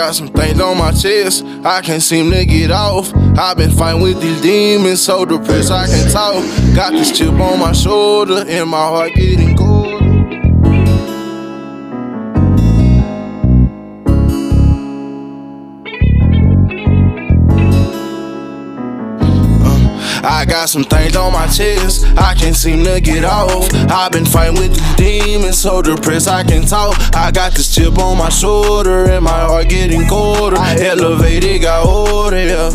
got some things on my chest, I can't seem to get off. I've been fighting with these demons, so depressed I can't talk. Got this chip on my shoulder, and my heart getting cold. Uh, I got some things on my chest, I can't seem to get off. I've been fighting with these demons, so depressed I can talk. I got this chip on my shoulder, and my heart getting colder. Elevated, got older, yeah.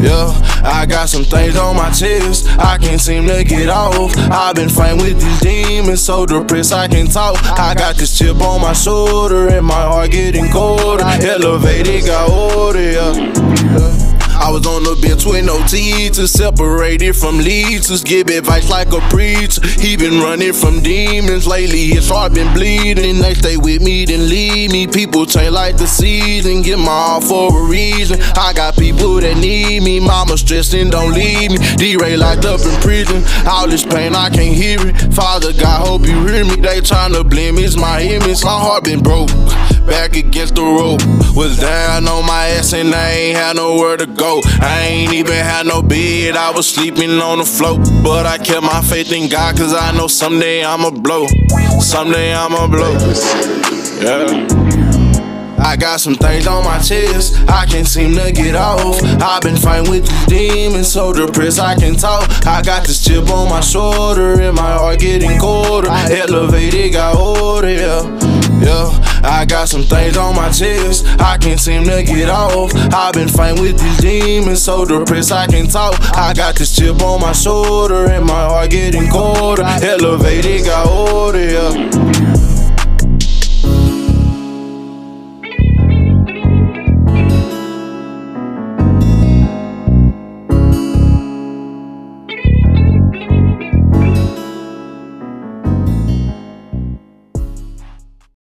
Yeah, I got some things on my chest, I can't seem to get off. I've been fighting with these demons, so depressed I can talk. I got this chip on my shoulder, and my heart getting colder. Elevated, got older, yeah. I was on the bench with no teachers, separated from leaders. Give advice like a preacher. He been running from demons lately. His heart been bleeding. They stay with me, then leave me. People change like the season. Get my all for a reason. I got people that need me. Mama stressing, don't leave me. D-Ray locked up in prison. All this pain, I can't hear it. Father God, hope you hear me. They trying to tryna it's my image. My heart been broke. Back against the rope. Was down on my ass and I ain't had nowhere to go. I ain't even had no bed, I was sleeping on the floor. But I kept my faith in God, cause I know someday I'ma blow. Someday I'ma blow. Yeah. I got some things on my chest, I can't seem to get off. I've been fighting with these demons, so depressed I can talk. I got this chip on my shoulder, and my heart getting colder. Elevated, got older, yeah. Got some things on my chest, I can't seem to get off. I've been fighting with these demons, so depressed I can talk. I got this chip on my shoulder, and my heart getting colder. Elevated, got older, yeah.